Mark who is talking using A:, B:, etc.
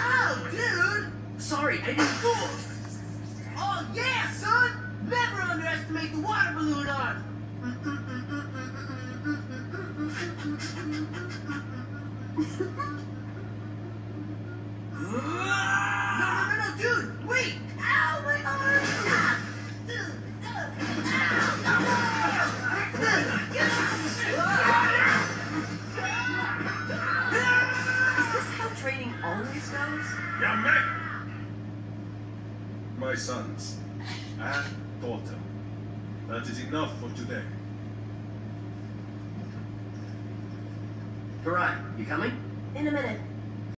A: Oh, dude!
B: Sorry, I didn't.
A: Oh,
C: Young men! My sons and daughter. That is enough for today.
B: Karai, you coming?
D: In a minute.